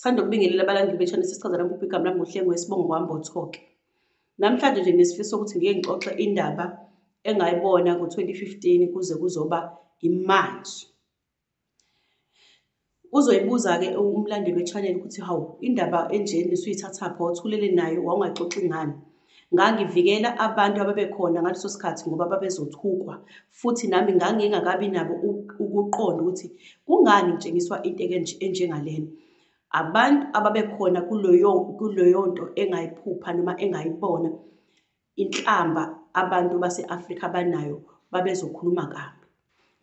Sithanda ukubingelela abalandeli be-channel sesichazela mpuphu igama lami ngohlengo wesibongo kwambothoko. Namhlanje nje nesifiso ukuthi ngike ngixoxe indaba engayibona ngo-2015 kuze kuzoba imanje. Uzoyibuza-ke umlandeli we-channel ukuthi hawu indaba enjena usuyithathaphi wawuthulele nayo wawungaxoxi ngani? Ngangivikela abantu ababekhona ngaleso sikhathi ngoba babezothukwa futhi nami ngangingakabi nabo ukuqonda ukuthi kungani ngitshengiswa into enjengalena. Abantu ababekhona kuloyo kuleyo nto engayiphupha noma engayibona inhlamba abantu base-Afrika abanayo babezokhuluma kabi.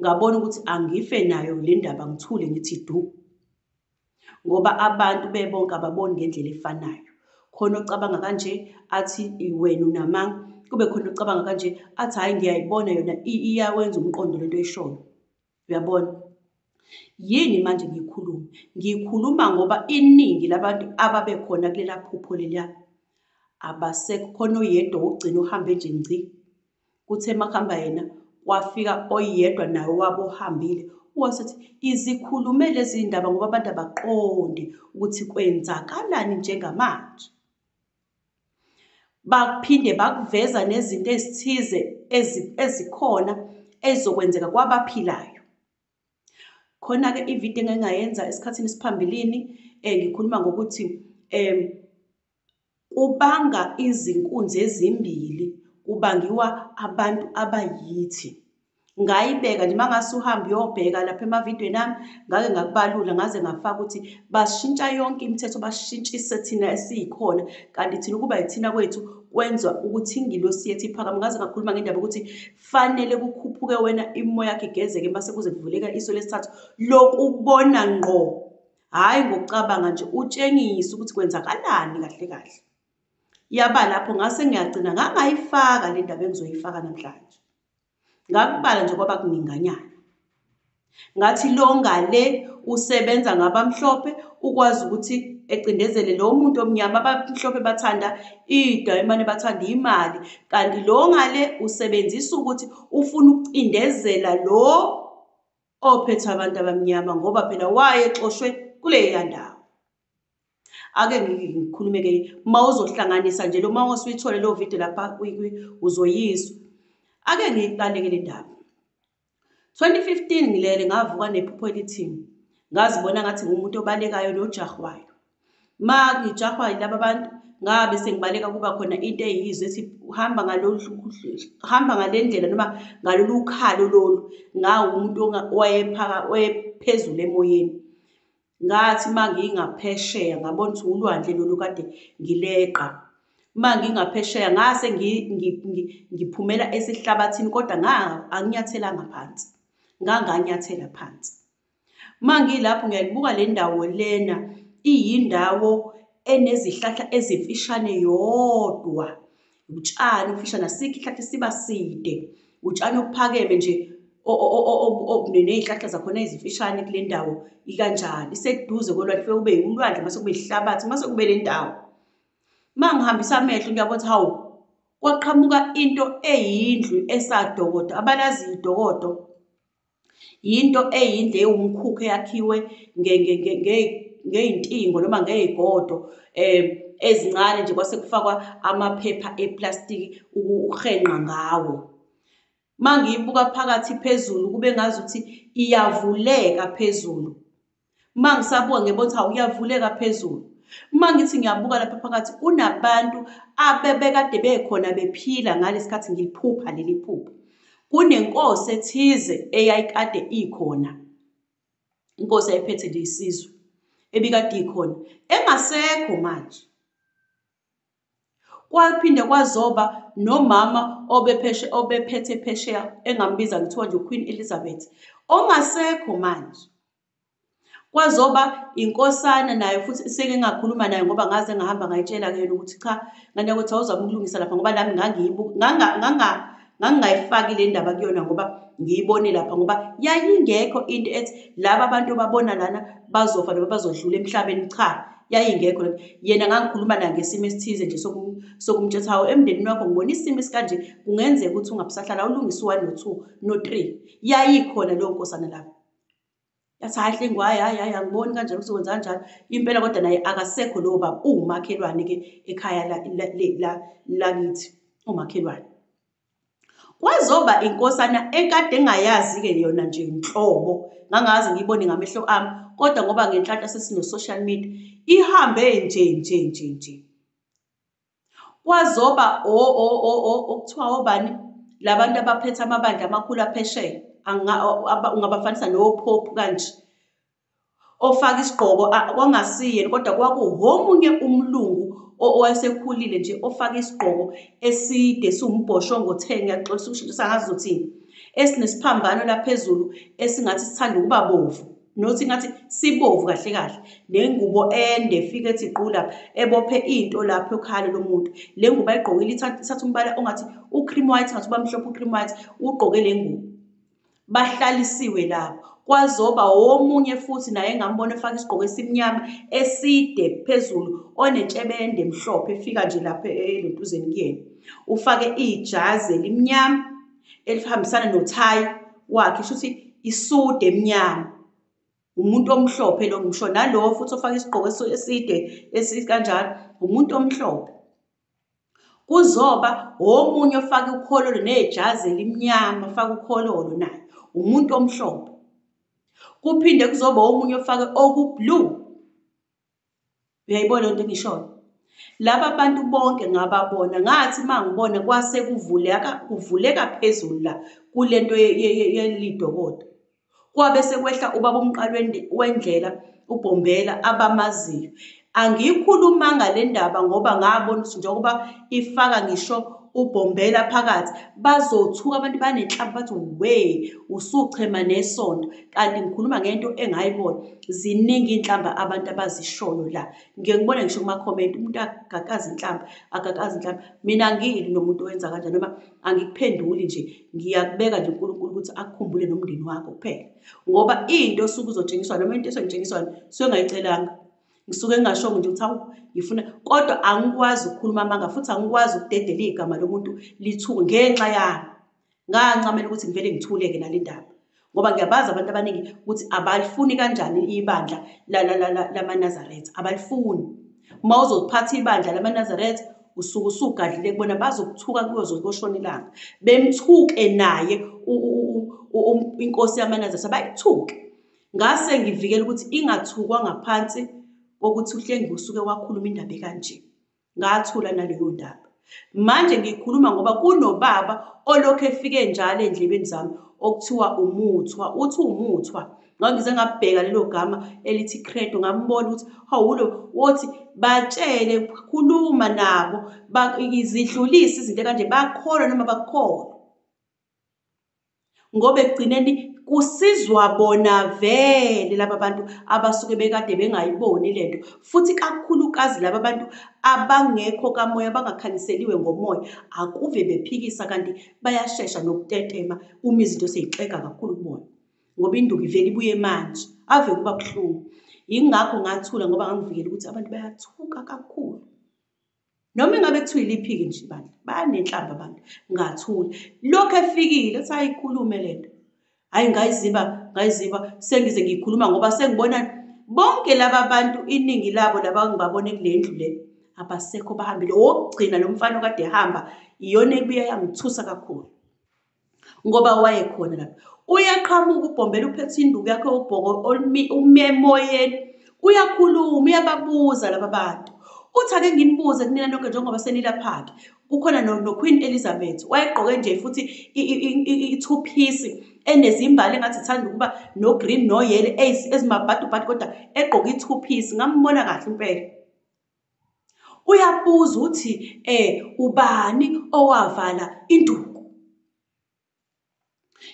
Ngabona ukuthi angife nayo le ndaba ngithule ngithi du, ngoba abantu bebonke ababoni ngendlela efanayo. Khona ocabanga kanje athi wena unamanga, kube khona ocabanga kanje athi hhayi ngiyayibona yona iyawenza umqondo lento oyishoyo, uyabona? Yini manje ngikhuluma? Ngikhuluma ngoba iningi labantu ababekhona kulela phupho leliya abasekho. Khona oyedwa wokugcina ohambe nje ngci. Kuthe makuhamba yena kwafika oyedwa naye owabo ohambile wasethi izikhulume lezi ndaba ngoba abantu abaqondi ukuthi kwenzakalani njengamanje. Baphinde bakuveza nezinto ezithize ezikhona ezizokwenzeka kwabaphilayo. Khona-ke ividiyo engake ngayenza esikhathini esiphambilini ngikhuluma ngokuthi kubanga izinkunzi ezimbili kubangiwa abantu abayithi. Ngayibeka nje mangase uhambe uyobheka lapha emavidiyweni ami, ngake ngakubalula ngaze ngafaka ukuthi bashintsha yonke imithetho bashintshise thina esiyikhona, kanti thina ukuba yithina kwethu kwenza ukuthi ingilosi yethu iphakame. Ngaze ngakhuluma ngendaba yokuthi fanele kukhuphuke wena imimoya yakho igezeke mase kuze kuvuleka iso lesithathu lokubona ngqo, hhayi ngokucabanga nje utshengise ukuthi kwenzakalani kahle kahle. Yaba lapho ngase ngiyagcina ngangayifaka le ndaba engizoyifaka namhlanje. Ngakubala nje kwaba kuninganyana. Ngathi lo ngale usebenza ngabamhlophe ukwazi ukuthi ecindezele lo muntu omnyama. Abamhlophe bathanda iy'dayimane, bathanda imali, kanti lo ngale usebenzisa ukuthi ufuna ukucindezela lo ophethe abantu abamnyama ngoba phela wayexoshwe kuleya ndawo. Ake ngikhulume-ke uma uzohlanganisa nje lo uma usuyithole leyo vidiyo lapha uzoyizwa. Ake ngiyiqale-ke le ndaba. 2015 ngilele ngavuka nephupho elithi ngazibona ngathi ngumuntu obalekayo nojahwayo. Ma ngijahwa yilaba abantu ngabe sengibaleka kuba khona into eyizwe ethi hamba ngalolu hamba ngale ndlela noma ngalolu khalo lolu. Ngawumuntu owayephezulu emoyeni. Ngathi uma ngingaphesheya ngabona ukuthi ulwandle lolu kade ngileqa. Uma ngingaphesheya ngase ngiphumela esihlabathini kodwa anginyathelanga phansi, nganganyathela phansi. Uma ngilapho ngiyalibuka le ndawo lena iyindawo enezihlahla ezimfishane yodwa, utshani obufishane asikho isihlahla esiba side, utshani obuphakeme nje ney'hlahla zakhona ezimfishane kule ndawo ikanjalo. Iseduze kolwandle kube ulwandle mase kube ihlabathi mase kube le ndawo. Uma ngihambisa amehlo ngiyabona ukuthi hawu kwaqhamuka into eyindlu esadokodo. Abalaziyo idokodo? Yinto eyindlu ewumkhukhu eyakhiwe ngey'ntingo noma ngey'godo ezincane nje kwase kufakwa amaphepha eplastiki ukuhenqa ngawo. Uma ngiyibuka phakathi phezulu kube ngazuthi iyavuleka phezulu. Uma ngisabuka ngiyabona ukuthi hawu iyavuleka phezulu. Uma ngithi ngiyabuka lapha phakathi kunabantu abebekade bekhona bephila ngalesi khathi ngiliphupha leli phupho. Kunenkosi ethize eyayikade ikhona, inkosi eyayiphethe nje isizwe ebikade ikhona engasekho manje. Kwaphinde kwazoba nomama obephethe phesheya engambiza ngithiwa nje u-Queen Elizabeth ongasekho manje. Kwazoba inkosana nayo futhi seke ngakhuluma nayo ngoba ngaze ngahamba ngayitshela-ke yona ukuthi cha, ngane yakwethu awuzame ukulungisa lapha ngoba nami ngangingayifaki le ndaba kuyona ngoba ngiyibone lapha ngoba yayingekho into ethi laba abantu obabona lana bazofa noma bazodlula emhlabeni, cha yayingekho lento. Yena ngangikhuluma naye ngesimo esithize nje sokumtshela hawu emndenini wakho ngibona isimo esikanje kungenzeka ukuthi ungabe usahlala awulungise u-one no-two no-three. Yayikhona leyo nkosana lapho. Yathi hayi hlengu hayi hayi hayi angiboni kanjalo ukuthi wenza kanjalo. Impela kodwa naye akasekho lowo baba uwumakhelwane-ke ekhaya lakithi umakhelwane. Kwazoba inkosana ekade engayazi-ke yona nje nhlobo ngangaze ngiyibone ngamehlo ami kodwa ngoba ngenhlanhla sesino-social media ihambe nje nje nje nje. Kwazoba okuthiwa obani? Labantu abaphethe amabandla amakhulu aphesheya. Ungabafanisa nophophu kanje. Ofaka isigqoko kwangasiyena kodwa kwakuwomunye umlungu owayesekhulile nje ofaka isigqoko eside siwumbhoshongo ten ngiyaxolisa ukushintsha sangazi uzothini esinesiphambano laphezulu esingathi sithanda ukuba bovu nothi ngathi sibovu kahle kahle. Nengubo ende efika ethi gqu lapha ebophe into lapho ekhalo lomuntu le ngubo ayigqokile ithatha umbala ongathi u-cream white ngathi uba mhlophe u-cream white ugqoke le ngubo. Bahlalisiwe lapho. Kwazoba omunye futhi naye engambona efaka isigqoko esimnyama eside phezulu onentshebende emhlophe efika nje lapha elentuzeni kuyena. Ufake ijazi elimnyama elihambisana nothayi wakhe sho ukuthi isude emnyama. Umuntu omhlophe lo ngisho nalo futhi ofaka isigqoko eside esikanjalo umuntu omhlophe. Kuzoba omunye ofaka ukhololo nejazi elimnyama ofaka ukhololo naye. Umuntu omhlophe. Kuphinde kuzoba omunye ofake okublue uyayibona lento engishoyo laba bantu bonke ngababona ngathi mangibona kwase kuvuleka kuvuleka phezulu la kulento yelidokodo kwabe sekwehla ubaba umqalweni wendlela uBombela abamaziyo. Angiyikhulumanga le ndaba ngoba ngabona ukuthi njengoba ifaka ngisho ubhombela phakathi bazothuka abantu banenhlamba bathi we usuchema nesonto kanti ngikhuluma ngento engayibona ziningi iy'nhlamba abantu abazishoyo la. Ngike ngibone ngisho kumakhomenti umuntu agagaza inhlamba agagaza inhlamba. Mina angili nomuntu owenza kanjani noma angikuphenduli nje. Ngiyakubeka nje unkulunkulu ukuthi akukhumbule nomndeni wakho kuphela. Ngoba into osuke uzotshengiswa noma into esonitshengiswayo suke ngayicelanga ngisuke ngingashongo nje ukuthi hawu ngifuna kodwa angikwazi ukukhuluma amanga futhi angikwazi ukudedela igama lomuntu lithuke ngenxa yami. Ngancamela ukuthi ngivele ngithuleke nale ndaba ngoba ngiyabazi abantu abaningi ukuthi abalifuni kanjani ibandla lamaNazaretha abalifuni. Uma uzophatha ibandla lamaNazaretha usuke usugadlile kubona bazokuthuka kuyoze koshona ilanga bemthuke naye inkosi yamaNazaretha bayithuke. Ngase ngivikela ukuthi ingathukwa ngaphansi kokuthi uhlengi usuke wakhuluma indaba ekanje ngathula naleyo ndaba. Manje ngikhuluma ngoba kunobaba olokhu efike njalo endlebeni zami okuthiwa umuthwa. Uthi umuthwa ngangize ngabheka lelo gama elithi credo ngambona ukuthi hawulo wothi batshele khuluma nabo izidlulise izinto kanje bakholwa noma bakukholwa ngoba ekugcineni kusizwa bona vele laba bantu abasuke bekade bengayiboni lento futhi kakhulukazi laba bantu abangekho kamoya abangakhanyiseliwe ngomoya akuve bephikisa kanti bayashesha nokutetema uma izinto seyixega kakhulu kubona ngoba induku ivele ibuye manje ave kuba buhlungu. Yingakho ngathula ngoba ngangivikela ukuthi abantu bayathuka kakhulu. Noma engabe kuthiwa iliphi-ke nje bandla bayanenhlamba abantu ngathula. Lokhu efikile ethi ayikhulume lento hhayi ngayiziba ngayiziba. Sengize ngiyikhuluma ngoba sengibona bonke laba bantu iningi labo laba ngibabone kule ndlu le abasekho bahambile. Wokugcina lo mfana okade ehamba iyona ebuye yangithusa kakhulu. Ngoba wayekhona lapha. Uyaqhamuka ubhombela uphethe induku yakhe ubhoko umemoyeni uyakhuluma uyababuza laba bantu. Uthi ake nginibuze kunina nonke njengoba senilapha-ke kukhona no-Queen Elizabeth wayegqoke nje futhi i-two piece. Enezimbali engathi ithanda ukuba no-green no-yellow ezimabhadubhadu kodwa egqoke i-two piece ngambona kahle impela. Uyabuza uthi um ubani owavala induku?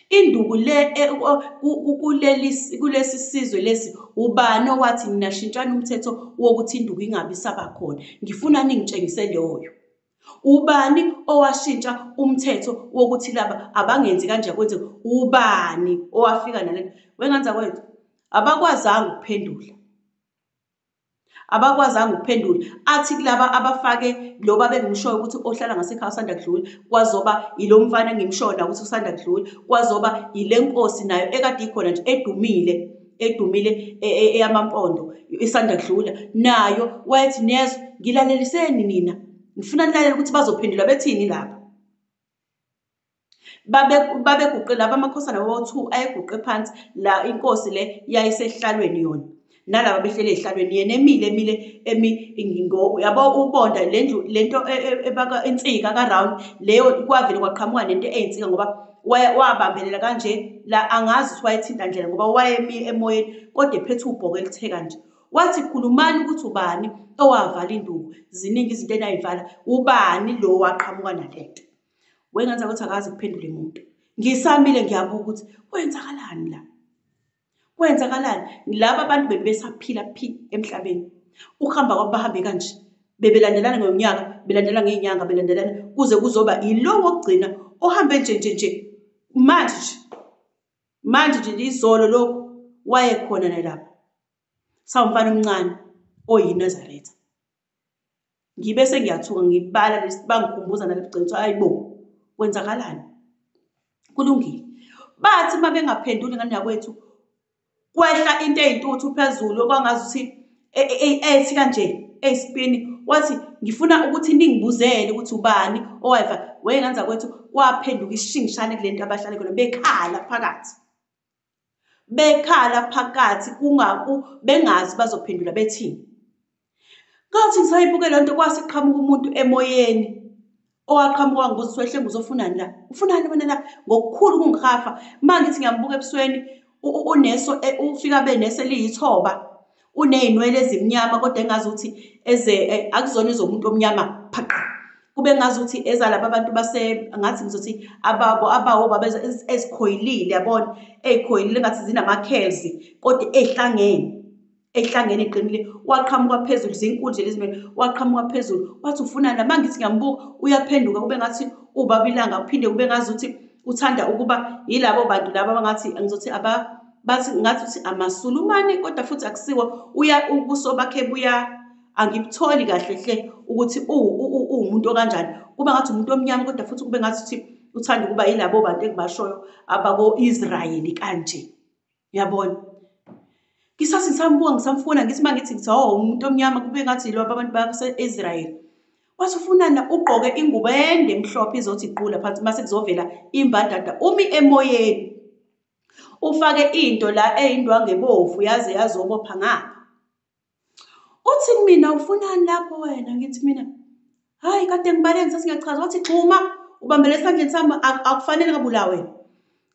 Induku le e, kulesi sizwe lesi ubani owathi mina shintshani umthetho wokuthi induku ingabi sabakhona ngifuna ningitshengise leyo ubani owashintsha umthetho wokuthi laba abangenzi kanje kwenze ubani owafika nalento wenganza kwethu abakwazanga ukuphendula. Abakwazanga ukuphendula. Athi kulaba abafake lo babengimshoyo ukuthi ohlala ngasekhaya usanda kudlula kwazoba ilo mfana engimshoyo ukuthi usanda kudlula kwazoba ile nkosi nayo ekade ikhona nje edumile edumile eyamampondo isanda kudlula nayo wayethi nezwa ngilaleliseni nina ngifuna nilalele ukuthi bazophendula bethini lapha? Babeguqe laba amakhosana bawo-two ayeguqe phansi la inkosi le yayisehlalweni yona. Nalaba behlele ey'hlalweni yena emile emile emi yabo ubonda le ndlu lento e, e, ebaka insika ka-round leyo kwavele kwaqhamuka nento eyinsika ngoba wabambelela kanje la angazi ukuthi wayethinta ndlela ngoba wayemi emoyeni kodwa ephethe ubhoko elithe kanje wathi khulumani ukuthi ubani owavala induku? Ziningi izinto enayivala. Ubani lo waqhamuka nalento? Wengenza ukuthi akazi kuphendule muntu ngisamile ngiyabuka ukuthi kwenzakalani la? Kwenzakalani? Laba abantu bebesaphila phi emhlabeni? Ukuhamba kwabo bahambe kanje bebelandelana ngonyaka belandelana ngey'nyanga belandelana kuze kuzoba ilo wokugcina ohambe nje nje nje. Manje nje manje nje izolo lokhu wayekhona nalapha sawumfana omncane oyinazaretha. Ngibe sengiyathuka ngibala bangikhumbuza nale gcina ukuthi hayi bo kwenzakalani? Kulungile. Bathi uma bengaphenduli ngani yakwethu kwehla into ey'ntuthu phezulu okwangazuthi e, e, e, ethi kanje eyisipini wathi ngifuna ukuthi ningibuzele ukuthi ubani owayiva. Wayenganza kwethu kwaphenduka ishingishane kule nto abahlale khona bekhala phakathi. Bekhala phakathi kungaku bengazi bazophendula bethini ngathi ngisayibukela loo nto kwase kuqhamuka umuntu emoyeni owaqhamuka wangibuza ukuthi wehle nguzofunani la ufunani wena la? Ngokukhulu kungihafa ma ngithi ngiyambuka ebusweni uneso e, ufika abe neso eliyithoba uney'nwele ezimnyama kodwa engazi ukuthi eze e, akuzona ezomuntu omnyama phaqa. Kube ngazi ukuthi ezalaba abantu base ngathi ngizothi ababo abawo baba ezikhoyilile yabona? Ey'khoyilile engathi zinama-curls kodwa ey'hlangene ehlangene eqinile waqhamuka phezulu zinkulu nje lezimele waqhamuka phezulu. Wathi ufunani la mangithi ngiyambuka uyaphenduka kube ngathi ubaba ilanga uphinde kube ngazi ukuthi uthanda ukuba yilabo bantu laba abangathi ngizothi aba bathi ngathi uthi amasulumane kodwa futhi akusiwo uya ubuso bakhe buya angibutholi kahle hle. Ukuthi uwumuntu okanjani? Kube ngathi umuntu omnyama kodwa futhi kube ngathi uthanda ukuba yilabo bantu engibashoyo abako-israyeli kanje. Uyabona? Ngisathi ngisambuka ngisamfuna ngithi uma ngithi ngithi oh umuntu omnyama kube ngathi yilo abantu base-israyeli wathi ufunana ugqoke ingubo ende emhlophe izothi iqula phansi mase kuzovela imbadada umi emoyeni. Ufake into la eyindwangu ebovu yaze yazobopha ngapha. Uthi kumina ufunani lapho wena? Ngithi mina hayi kade ngibale ngisathi ngiyachaza. Wathi xhuma ubambele esandleni sami. Akufanele ngabulawe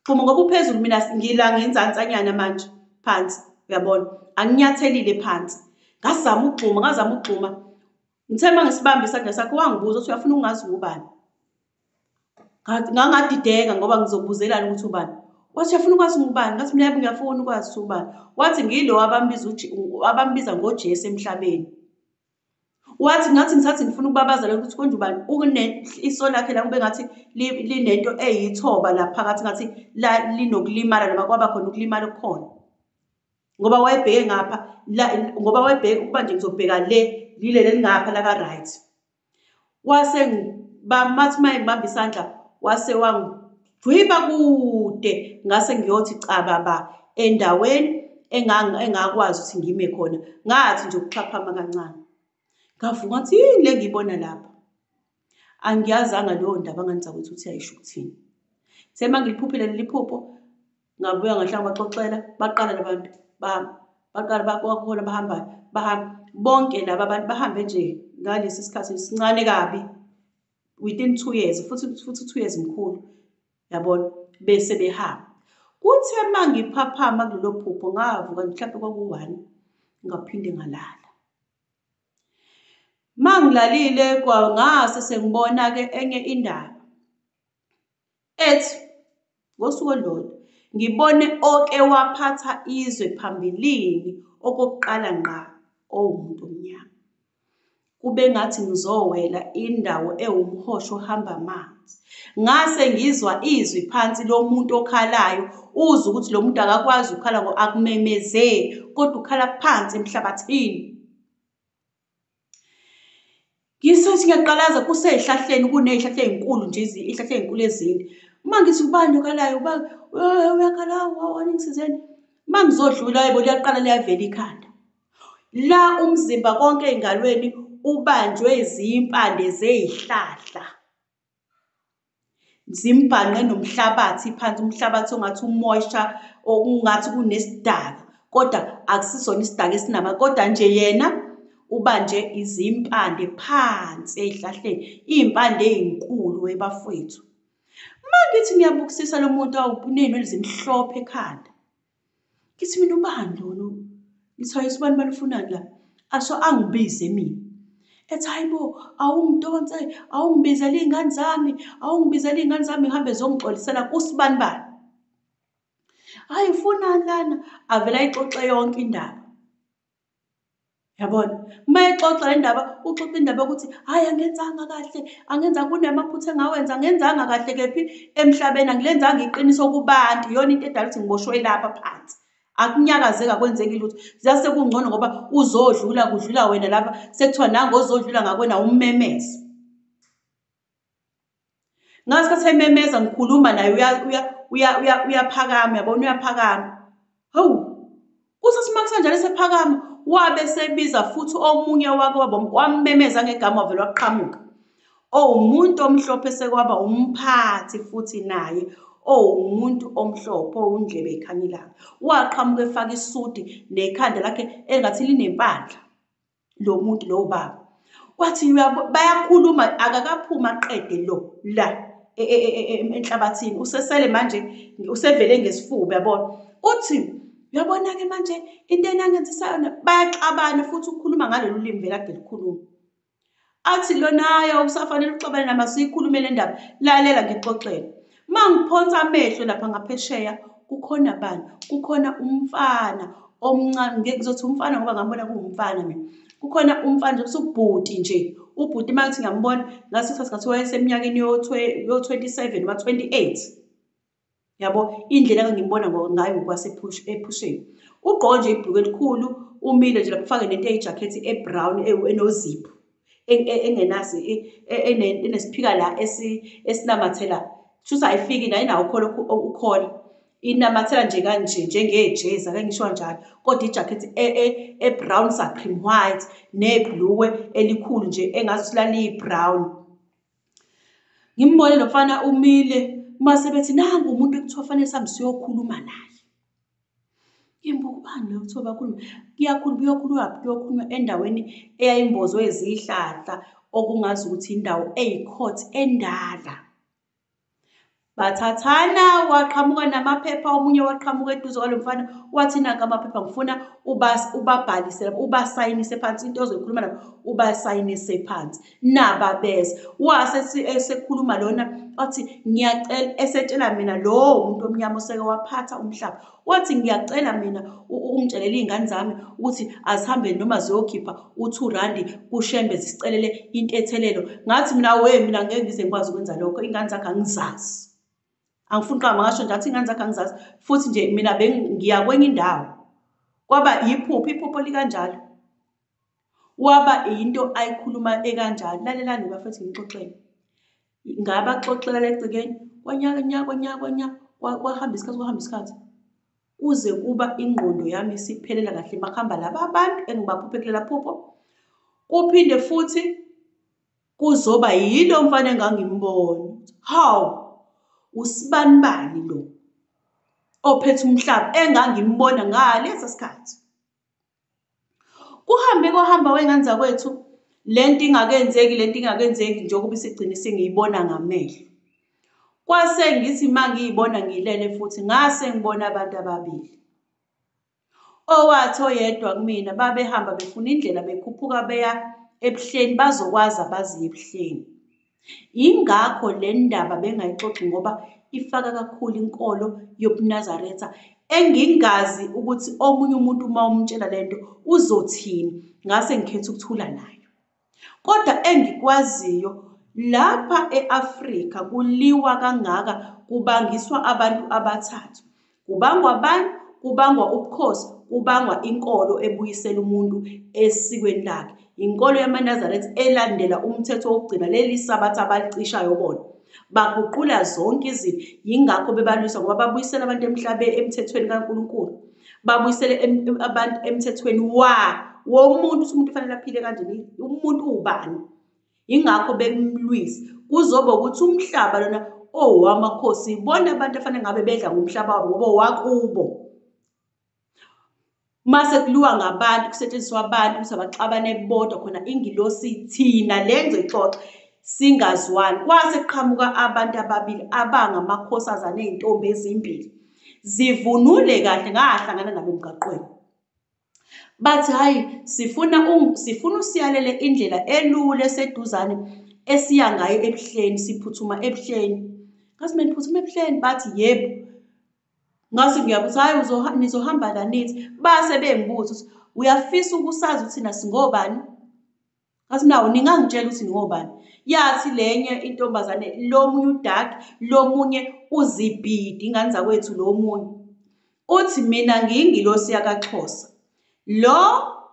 xhuma ngoba uphezulu mina ngila ngenzantsanyana manje phansi. Uyabona? Anginyathelile phansi. Ngazama ukugxuma ngazama ukugxuma. Ngithe uma ngisibambe isandla sakho wangibuza ukuthi uyafuna ukungazi ubani ngangadideka ngoba ngizobuzelana ukuthi ubani. Wathi uyafuna ukwazi ngubani ngathi mina yebo ngiyafuna ukwazi ubani wathi ngilo abambiza abambiza ngojesu emhlabeni. Wathi ngathi ngithathi ngifuna ukubabazela ukuthi konje ubani? Iso lakhe la kube ngathi linento eyithoba la phakathi ngathi linokulimala noma kwaba khona ukulimala okukhona. Ngoba wayebheke ngapha la ngoba wayebheke ukuba nje ngizobheka le lile lingapha la ka-right wase mathi uma ngibamba isandla wase wangidwiba kude. Ngase ngiyothi cababa endaweni engakwazi ukuthi ngime khona ngathi nje ukuxhaphama kancane. Ngavuka ngathi yini le ngiyibona lapha? Angiyazanga leyo ndaba nganisa ukuthi uthi ayisho ukuthini. Sema ngiliphuphile leli phupho ngabuya ngahlanga baxoxela baqala labantu baqala bakhona bahambayo bahamba bonke laba abantu bahambe nje ngalesi sikhathi sincane kabi within two years futhi futhi two years mkhulu. Yabona bese behamba. Kuthe uma ngiphaphama kulelo phupho ngavuka mhlawumbe kwaku-one ngaphinde ngalala. Ma ngilalile kwangase sengibona-ke enye indaba. Ethi ngosuku olulodwa ngibone oke waphatha izwe phambilini okokuqala ngqa owumuntu omnyama. Kube ngathi ngizowela indawo ewumhosha ohamba amanzi ngase ngizwa izwi phansi lomuntu okhalayo uze ukuthi lo muntu akakwazi ukukhala ngo akumemezeli kodwa ukhala phansi emhlabathini. Ngisothi ngiyaqalaza kusey'hlahleni kuney'hlahla ey'nkulu nje iy'hlahla ey'nkulu ezinde. Uma ngithi ubani okhalayo uyakhala wani ngisizeni? Uma ngizodlula yebo liyaqala liyavela ikhanda. La umzimba konke ey'ngalweni ubanjwe zimpande zey'hlahla. Zimbhanqe nomhlabathi phansi umhlabathi ongathi umoisture okungathi kunesidaka. Kodwa akusisona isidaka esinama kodwa nje yena ubanje izimpande phansi ey'hlahleni iy'mpande ey'nkulu webafowethu uma ngithi ngiyabukisisa lo muntu awuney'nwele zimhlophe ekhanda ngithi mina ubani lona? Ngithi hayi sibani banifunani la asho angibize mina. Ethi hayi bo awungidonse awungibizele iy'ngane zami awungibizele iy'ngane zami ngihambe zongixolisela kusibani bani. Hhayi ufunani lana. Avele ayixoxe yonke indaba. Yabona? Uma exoxa le ndaba uxoxa indaba yokuthi hhayi angenzanga kahle angenzanga kunamaphutha engawenza angenzanga kahle kephi emhlabeni angilenzanga iqiniso kubantu iyona into edala ukuthi ngiboshwe lapha phansi. Akunyakazeki akwenzeki lutho ziyase kungcono ngoba uzodlula kudlula wena lapha. Sekuthiwa nango ozodlula ngakwena ummemeza. Ngasikhathi ememeza ngikhuluma naye uyaphakama uyabona uyaphakama. Hawu kusathi uma kusanjalo esephakama. Wabe sebiza futhi omunye wake wabo wammemeza ngegama wavele waqhamuka. Owumuntu omhlophe sekwaba umphathi futhi naye. Owumuntu omhlophe owundlebe ekhanyilanga waqhamuka efaka isudi nekhanda lakhe engathi linempandla lo muntu lo baba. Wathi bayakhuluma akakaphuma aqede lo la e, e, e, enhlabathini. Usesele manje usevele ngesifuba yabona uthi uyabona-ke manje into enangenzisayo bayaxabana futhi ukukhuluma ngalolu limi vele ade likhuluma. Athi lonayo usafanele uxabane nama siyikhulume le ndaba lalela ngixoxele. Uma ngiphonsa amehlo lapha ngaphesheya kukhona bani? Kukhona umfana omncane ngizothi umfana ngoba ngambona kuwumfana mina. Kukhona umfana nje kusubhuti nje. Ubhuti uma kuthi ngiyambona ngaso sikhathi wayeseminyakeni yo-twenty-seven wa-twenty-eight yabo indlela engimbona ngayo ephusheni ugqoke nje ibhuluku elikhulu umile nje lapho ufake nento eyijakhethi ebrown enozipho engenazi enesiphika la esinamathela shuthi ayifiki nayo inawo ukhola inamathela nje kanje njengejezi ake ngisho kanjalo kodwa ijakhethi e-brown sa-cream white nebhuluwe elikhulu nje engazi laliyi-brown ngimbone lo mfana umile mase bethi nangu umuntu ekuthiwa fanele sihambe siyokhuluma naye. Imbuka ubani lo kuthiwa bakhuluma? Kuyakhulunywa kuyokhulunywa kuyokhulunywa endaweni eyayimbozwe izihlahla okungazi ukuthi indawo eyikhoti endala. Bathathana waqhamuka namaphepha omunye waqhamuka eduze kwalo mfana wathi nanka amaphepha ngifuna ubabhalise ubasayinise phansi into ozoyikhuluma nabo ubasayinise phansi. Naba beza wase esekhuluma lona wathi ngiyacela esetshela mina lo umuntu omnyama oseke waphatha umhlaba. Wathi ngiyacela mina ungitshelele iy'ngane zami ukuthi azihambe noma ziyokhipha u-two randi kushembe zisicelele into ethelelo. Ngathi mina we mina ngeke ngize ngikwazi ukwenza lokho iy'ngane zakhe angizazi. Angifuni qaba ngasho nje athi iy'ngane zakhe angizazi futhi nje mina bengiya kwenye indawo. Kwaba yiphupho iphupho likanjalo. Waba into ayikhuluma ekanjalo. Lalelani bafethi ngixoxele. Ngabaxoxela legcikeni kwanyaka nyaka kwanyaka kwanyaka kwahamba isikhathi kwahamba isikhathi. Kuze kuba ingqondo yami isiphelela kahle makuhamba laba abantu engibaphuphe kulela phupho kuphinde futhi kuzoba yilo mfana engangimbona hawu! Usibanibani lo ophethe umhlaba engangimbona ngalesa sikhathi. Kuhambe kwahamba wey'ngane zakwethu le nto ingakenzeki le nto ingakenzeki njengoba isigcine sengiyibona ngamehlo. Kwase ngithi uma ngiyibona ngilele futhi ngase ngibona abantu ababili. Owathi oyedwa kumina babehamba befuna indlela bekhuphuka beya ebuhleni bazokwazi abaziyo ebuhleni. Yingakho le ndaba bengayixoxi ngoba ifaka kakhulu inkolo yobuNazaretha engingazi ukuthi omunye umuntu uma umtshela le nto uzothini, ngase ngikhethe ukuthula nayo. Kodwa engikwaziyo lapha e-Afrika kuliwa kangaka kubangiswa abantu abathathu. Kubangwa bani? Kubangwa ubukhosi, kubangwa inkolo ebuyisela umuntu esikweni lakhe. Inkolo yamaNazaretha elandela umthetho wokugcina leli sabatha abalicishayo bona. Baguqula zonke izinto, yingakho bebalwisa ngoba babuyisela abantu emhlabeni emthethweni kaNkulunkulu. babuyisele abantu emthethweni wa womuntu ukuthi umuntu ufanele aphile kanjani umuntu uwubani ingakho bekumlwisa kuzoba ukuthi umhlaba lona owamakhosi ibona abantu afanele ngabe bedla ngomhlaba wabo ngoba wakubo mase kuliwa ngabantu kusetshenziswa abantu ukuthi abaxabane bodwa khona ingilosi thina lenze xoxa singazwani kwase kuqhamuka abantu ababili abangamakhosazana ey'ntombi ezimbili. Zivunule kahle ngahlangana nabo emgaqweni. Bathi hhayi sifuna sifuna usiyalele indlela elula eseduzane esiya ngayo ebuhleni siphuthuma ebuhleni. Ngathi mina niphuthuma ebuhleni. Bathi yebo. Ngase ngiyabuza hhayi nizohamba la nithi base bengibuza ukuthi uyafisa ukusazi ukuthi thina singobani? Ngathi nawo ningangitshela ukuthi ningobani. Yathi lenye intombazane lo munye udark lo munye uzibhidi ingane zakwethu lo munye. Uthi mina ngiyingilosi yakaxhosa. Lo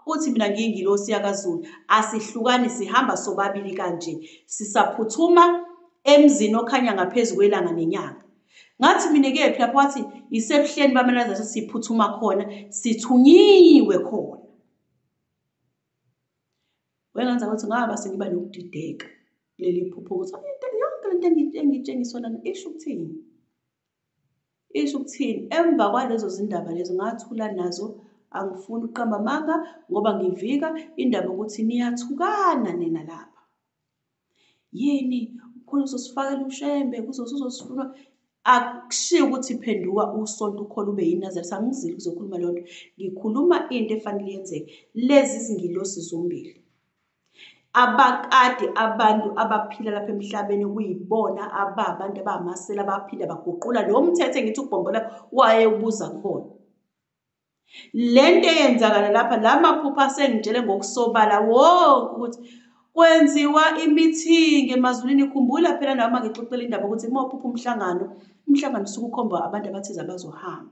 uthi mina ngiyingilosi yakaZulu. Asihlukani sihamba sobabili kanje. Sisaphuthuma emzini okhanya ngaphezu kwelanga nenyanga. Ngathi mina kephi lapho wathi isebuhleni bamanazathi siphuthuma khona sithunyiwe khona. Wengenza ukuthi ngaba sengiba nokudideka leli phupho ukuthi yonke lento engitshengisona isho ukuthini? Isho ukuthini? Emva kwalezo zindaba lezo ngathula nazo angifuni ukuqamba amanga ngoba ngivika indaba ukuthi niyathukana nina lapha. Yini? Ukhona uzosifakela ushembe kuzosifuna akushiyo ukuthi phenduka usonto ukhole ube yinazareth angizili kuzokhuluma leyo nto. Ngikhuluma into efanele yenzeke. Lezi zingilosi zombili. Abakade abantu abaphila lapha emhlabeni kuyibona ababantu abamasela abaphinde baguqula lo mthetho engithi ukubhombola wayewubuza kubona lento eyenzakala lapha la maphupho asengitshele ngokusobala wonke ukuthi kwenziwa imithingi emazulwini. Khumbula phela nami ngixoxela indaba ukuthi uma umhlangano umhlangano usuke ukhomba abantu abathize abazohamba.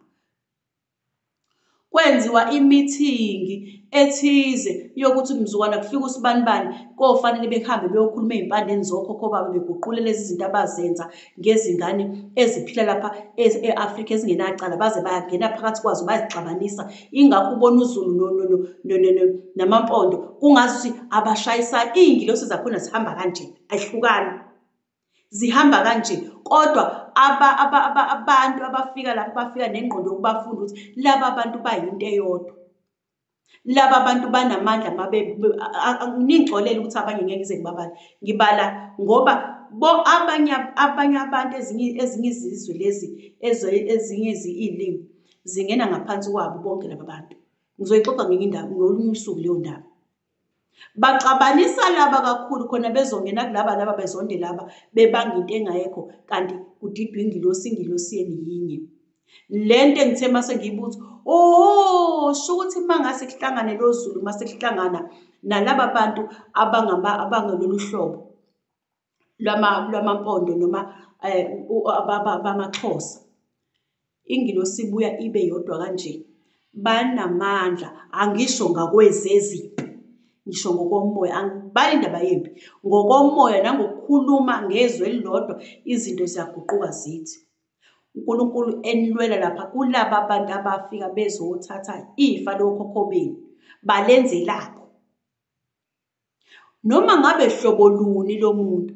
Kwenziwa imithingi ethize yokuthi mzukwana kufika usibanibani kofanele behambe beyokhuluma ey'mpandeni zokhokho babo beguqule lezi zinto abazenza ngezingane eziphila lapha e-Afrika ezingenacala baze bayangena phakathi kwazo bazixabanisa ingakho ubona uZulu namampondo kungazuthi abashayisani iy'ngilosi zakhona zihamba kanje ayihlukani. Zihamba kanje kodwa abantu abafika lapho bafika nengqondo yokubafunda ukuthi laba bantu bayinto eyodwa. Laba bantu banamandla ningixolele ukuthi abanye ngeke ngize ngibabala ngibala ngoba bo abanye abanye abantu ezinye ezinye izizwe lezi ezinye iy'limi zingena ngaphansi kwabo bonke laba bantu. Ngizoyixoxa ngenye indaba ngolunye usuku leyo ndaba. Baxabanisa laba kakhulu khona bezongena kulaba laba bezonde laba bebanga into engayekho kanti kudidwa ingilosi ingilosiyeni yinye. Le nto engithe mase ngiyibuza oh sho ukuthi uma ngase kuhlangane lo Zulu mase kuhlangana nalaba bantu abangalolu hlobo lwamampondo noma um bamaXhosa ingilosi ibuya ibe yodwa kanje. Banamandla angisho ngakwezeziphi ngisho ngokomoya angibali indaba yempi. Ngokomoya nangokukhuluma ngezwi elilodwa izinto ziyaguquka zithi uNkulunkulu enilwela lapha kulaba abantu abafika bezothatha ifa lokhokho benu balenzelapho noma ngabe hlobo luni lo muntu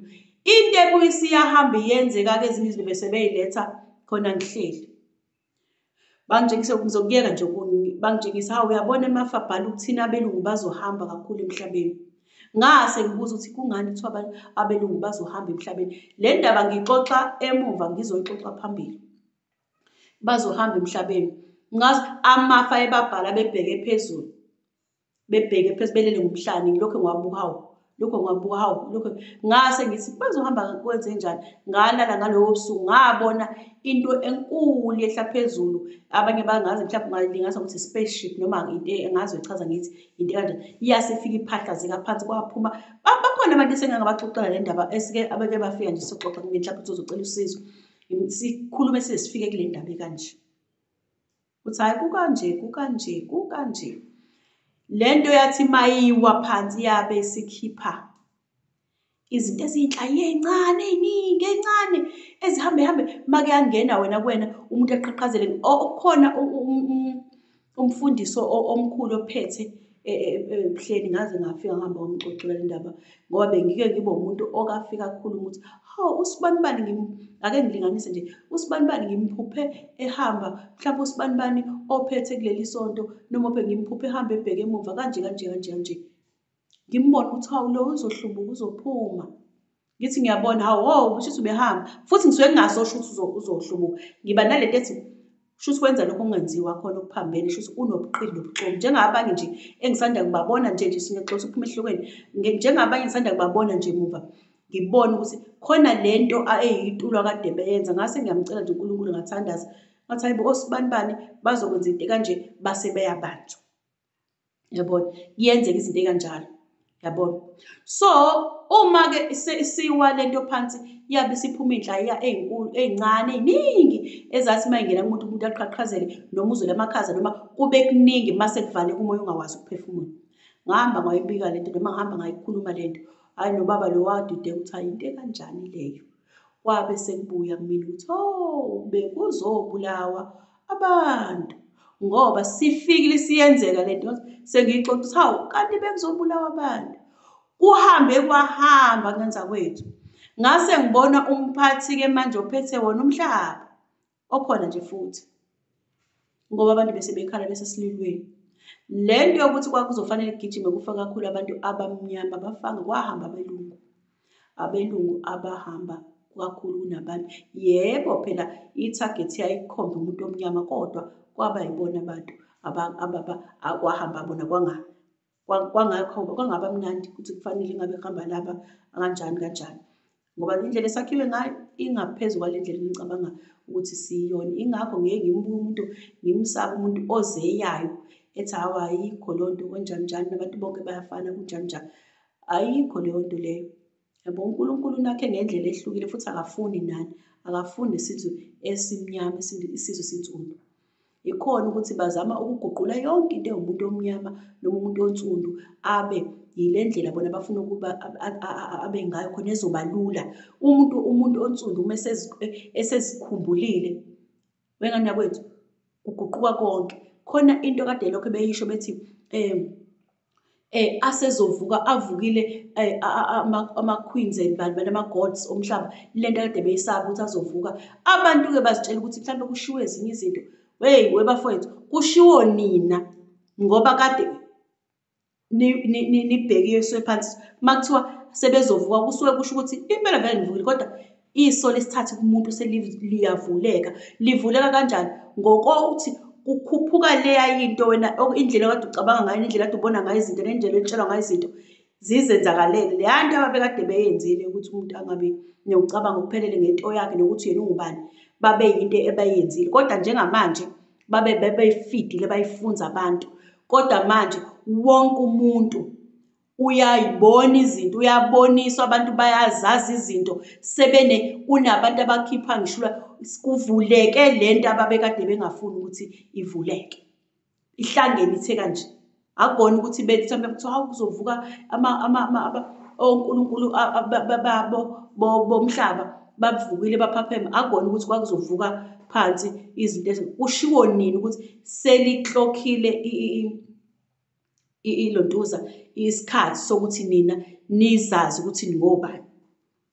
into ebuye isiyahamba iyenzeka-ke ezinye izinto bese beyiletha khona ngihleli. Bangitshengise ngizokuyeka nje bangitshengisa hawu uyabona emafabhala ukuthina abelungu bazohamba kakhulu emhlabeni. Ngase ngibuza ukuthi kungani kuthiwa abelungu bazohamba emhlabeni? Le ndaba ngixoxa emuva ngizoyixoxa phambili. Bazohamba emhlabeni. Ngazi amafa ebabhala bebheke phezulu bebheke phezulu belele ngomhlane ngilokho ngiwabuka hawu. Lokho ngiwabuka hawu lokho ngase ngithi bazohamba kwenze njani? Ngalala ngalowo busuku ngabona into enkulu yehla phezulu. Abanye bangazi mhlawumbe ungalingasa ukuthi spaceship noma into engazi echaza ngithi into kanjani iyasifika iphahlazeka phansi kwaphuma. Bakhona abantu esengake ngabaxoxela le ndaba esike abake bafika nje soxoxa kumina mhlawumbe ukuthi uzocela usizo. Sikhulume sesifike kule ndaba ekanje. Uthi hhayi kukanje kukanje kukanje. Le nto yathi mayiwa phansi yabe sikhipha izinto eziyinhlayi ey'ncane ey'ningi ey'ncane ezihambe hambe uma kuyangena wena kuwena umuntu eqhaqhazele okukhona umfundiso omkhulu ophethe ebuhleni ngaze ngafika ngihamba ngomxoxela le ndaba ngoba bengike ngibe umuntu okafika kakhulu ukuthi hawu usibanibani ake ngilinganise nje usibanibani ngimphuphe ehamba mhlawumbe usibanibani ophethe kuleli sonto noma ophe ngimphuphe ehamba ebheke emuva kanje kanje kanje kanje. Ngimbone ukuthi hawu lo uzohlubuka uzophuma. Ngithi ngiyabona hawu hho kushuthi ubehamba futhi ngisuke ngingasosho ukuthi uzohlubuka. Ngiba nalento ethi kushuthi wenza lokho okungenziwa khona okuphambene shuthi unobuqili nobucoki. Njengabanye nje engisanda kubabona nje nje singaxolisa ukuphuma ehlokweni. Njengabanye engisanda kubabona nje muva ngibone ukuthi khona lento eyitulo akade beyenza. Ngase ngiyamcela nje uNkulunkulu ngathandaza ngathi hayibo osibanibani bazokwenza into ekanje base beyabanjwa. Yabona? Kuyenzeka izinto ey'kanjalo. Yabona? So, uma-ke isiwa lento phansi yabe isiphuma iy'nhlayiya ey'nkulu ey'ncane ey'ningi ezathi uma yingena kumuntu umuntu aqhaqhazele noma uzwele amakhaza noma kube kuningi mase kuvaleka umoya ungawazi ukuphefumula. Ngahamba ngayibika lento noma ngahamba ngayikhuluma lento. Hhayi nobaba lo wadideka ukuthi hhayi into ekanjani leyo. Kwabe sekubuya kumina ukuthi hho bekuzobulawa abantu ngoba sifikile siyenzeka lento sengiyixoxa ukuthi hawu kanti bekuzobulawa abantu. Kuhambe kwahamba kungenza kwethu. Ngase ngibona umphathi-ke manje ophethe wona umhlaba okhona nje futhi ngoba abantu bese bekhala besesililweni. Le nto yokuthi kwakuzofanele kugijime kufe kakhulu abantu abamnyama bafanga kwahamba abelungu. Abelungu abahamba kakhulu kunabantu. Yebo, phela ithagethi yayikhomba umuntu omnyama kodwa kwaba yibona abantu kwahamba bona kwangakho kwangaba mnandi ukuthi kufanele ngabe kuhamba laba kanjani kanjani. Ngoba indlela esakhiwe ngayo ingaphezu kwale ndlela engicabanga ukuthi siyiyona. Ingakho ngike ngimbuke umuntu ngimsabe umuntu ozeyayo ethi hawu ayikho leyo nto kanjani njani nabantu bonke bayafana kunjani njani. Ayikho leyo nto leyo. Yabo uNkulunkulu nakhe ngendlela ehlukile futhi akafuni nani, akafuni nesizwe esimnyama isizwe esinsundu. Ikhona ukuthi bazama ukuguqula yonke into ewumuntu omnyama noma umuntu onsundu abe yile ndlela bona abafuna ukuba abe ngayo khona ezoba lula. Umuntu umuntu onsundu uma esezikhumbulile, wengani yakwethu, kuguquka konke. Khona into kade lokho beyisho bethi asezovuka avukile ama-queens and bani bani ama-gods omhlaba. Le nto kade beyisaba ukuthi azovuka. Abantu-ke bazitshela ukuthi mhlampe kushiwo ezinye izinto. Hheyi webafowethu, kushiwo nina ngoba kade nibhekiswe phansi. Uma kuthiwa sebezovuka kusuke kusho ukuthi impela vele nivukile kodwa iso lesithathu kumuntu liyavuleka. Livuleka kanjani? Ngokuthi kukhuphuka leya into wena indlela okade ucabanga ngayo nendlela okade ubona ngayo izinto nendlela otshelwa ngayo izinto zizenzakalele. Leya nto ababekade beyenzile ukuthi umuntu angabi nokucabanga okuphelele ngento yakhe nokuthi yena ungubani, babe yinto ebayenzile. Kodwa njengamanje babe bebeyifidile bayifunza abantu. Kodwa manje wonke umuntu uyay'bona izinto, uyaboniswa abantu bayazazi izinto. kunabantu abakhipha ngishula kuvuleke le nto ababekade bengafuni ukuthi ivuleke. Ihlangene ithe kanje. Akukona ukuthi bethi mhlampe kuthiwa hawu kuzovuka onkulunkulu babo bomhlaba bavukile baphapheme. Akukona ukuthi kwakuzovuka phansi izinto kushiwo nini ukuthi seliklokhile ilontuza isikhathi sokuthi nina nizazi ukuthi ningobani.